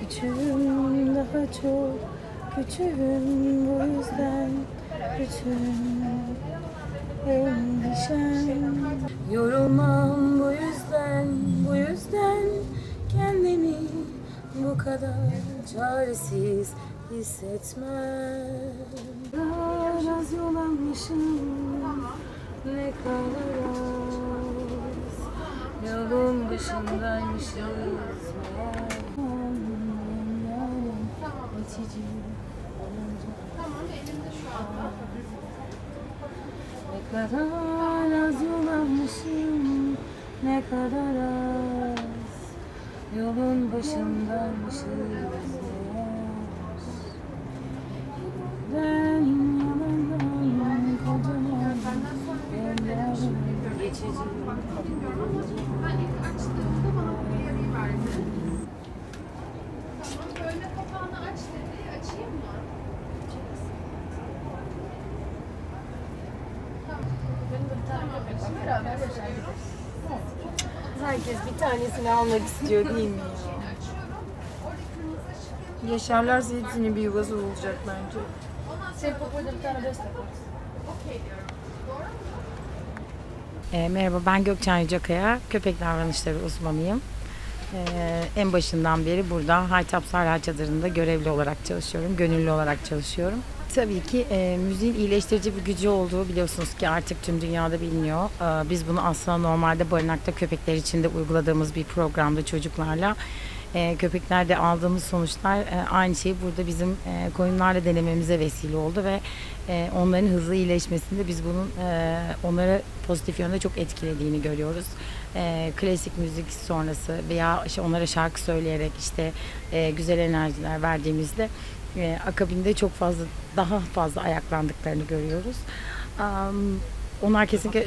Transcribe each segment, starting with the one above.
Küçüğüm daha çok küçüğüm bu yüzden bütün endişem. Yorulmam bu yüzden bu yüzden kendimi bu kadar çaresiz hissetmem. Biraz yol almışım ne kadar az Yolun başındaymışız meğer Geçici olunca Ne kadar az yol Ne kadar az Yolun başındaymışız. Ben yalandan kocaman Gönderdim geçici Herkes bir tanesini almak istiyor değil mi ya? Yaşarlarsa hepsinin bir yuvası olacak bence. E, merhaba ben Gökçen Yücekaya. Köpek davranışları uzmanıyım. E, en başından beri burada Haytap Sarla Çadırı'nda görevli olarak çalışıyorum. Gönüllü olarak çalışıyorum. Tabii ki e, müziğin iyileştirici bir gücü olduğu biliyorsunuz ki artık tüm dünyada biliniyor. E, biz bunu aslında normalde barınakta köpekler için de uyguladığımız bir programda çocuklarla e, köpeklerde aldığımız sonuçlar e, aynı şeyi burada bizim e, koyunlarla denememize vesile oldu ve e, onların hızlı iyileşmesinde biz bunun e, onları pozitif yönde çok etkilediğini görüyoruz. E, klasik müzik sonrası veya işte onlara şarkı söyleyerek işte e, güzel enerjiler verdiğimizde e, akabinde çok fazla daha fazla ayaklandıklarını görüyoruz. Am, onlar kesinlikle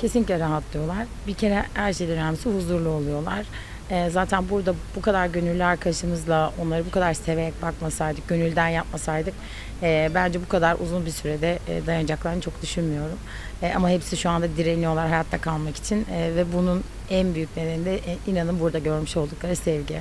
kesinlikle rahatlıyorlar. Bir kere her şeyden önemlisi huzurlu oluyorlar. Ee, zaten burada bu kadar gönüllü arkadaşımızla onları bu kadar severek bakmasaydık, gönülden yapmasaydık e, bence bu kadar uzun bir sürede e, dayanacaklarını çok düşünmüyorum. E, ama hepsi şu anda direniyorlar hayatta kalmak için E, ve bunun en büyük nedeni de e, inanın burada görmüş oldukları sevgi.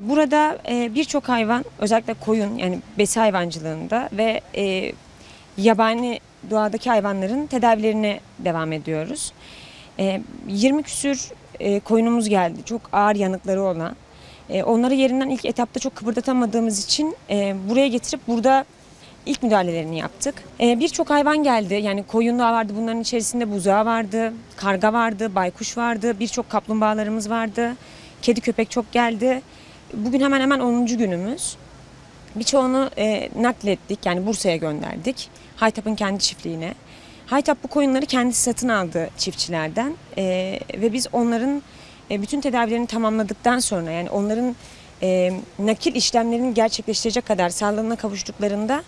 Burada e, birçok hayvan özellikle koyun yani besi hayvancılığında ve e, yabani doğadaki hayvanların tedavilerine devam ediyoruz. E, 20 küsür e, koyunumuz geldi. Çok ağır yanıkları olan. E, onları yerinden ilk etapta çok kıpırdatamadığımız için e, buraya getirip burada ilk müdahalelerini yaptık. E, Birçok hayvan geldi. Yani koyun da vardı. Bunların içerisinde buzağı vardı, karga vardı, baykuş vardı, birçok kaplumbağalarımız vardı. Kedi köpek çok geldi. Bugün hemen hemen 10. günümüz. Birçoğunu e, naklettik yani Bursa'ya gönderdik. Haytap'ın kendi çiftliğine. Haytap bu koyunları kendisi satın aldı çiftçilerden E, ve biz onların e, bütün tedavilerini tamamladıktan sonra yani onların e, nakil işlemlerini gerçekleştirecek kadar sağlığına kavuştuklarında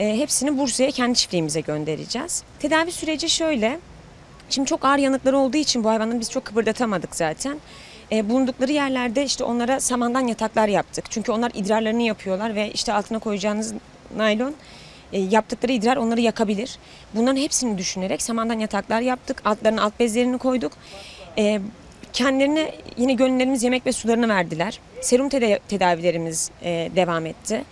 e, hepsini Bursa'ya kendi çiftliğimize göndereceğiz. Tedavi süreci şöyle. Şimdi çok ağır yanıkları olduğu için bu hayvanları biz çok kıpırdatamadık zaten. E, bulundukları yerlerde işte onlara samandan yataklar yaptık. Çünkü onlar idrarlarını yapıyorlar ve işte altına koyacağınız naylon e, yaptıkları idrar onları yakabilir. Bunların hepsini düşünerek samandan yataklar yaptık. Altlarına alt bezlerini koyduk. E, kendilerine yine gönüllerimiz yemek ve sularını verdiler. Serum teda- tedavilerimiz e, devam etti.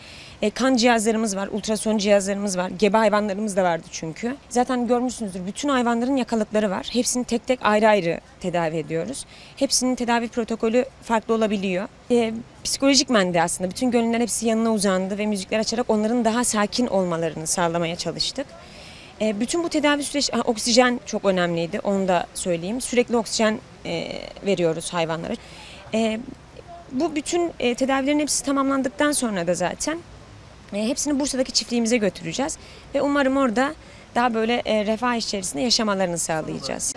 E, kan cihazlarımız var, ultrason cihazlarımız var. Gebe hayvanlarımız da vardı çünkü. Zaten görmüşsünüzdür bütün hayvanların yakalıkları var. Hepsini tek tek ayrı ayrı tedavi ediyoruz. Hepsinin tedavi protokolü farklı olabiliyor. E, psikolojik mendi aslında. Bütün gönüller hepsi yanına uzandı ve müzikler açarak onların daha sakin olmalarını sağlamaya çalıştık. E, bütün bu tedavi süreci, ha, oksijen çok önemliydi onu da söyleyeyim. Sürekli oksijen e, veriyoruz hayvanlara. E, bu bütün e, tedavilerin hepsi tamamlandıktan sonra da zaten e, hepsini Bursa'daki çiftliğimize götüreceğiz. Ve umarım orada daha böyle e, refah içerisinde yaşamalarını sağlayacağız.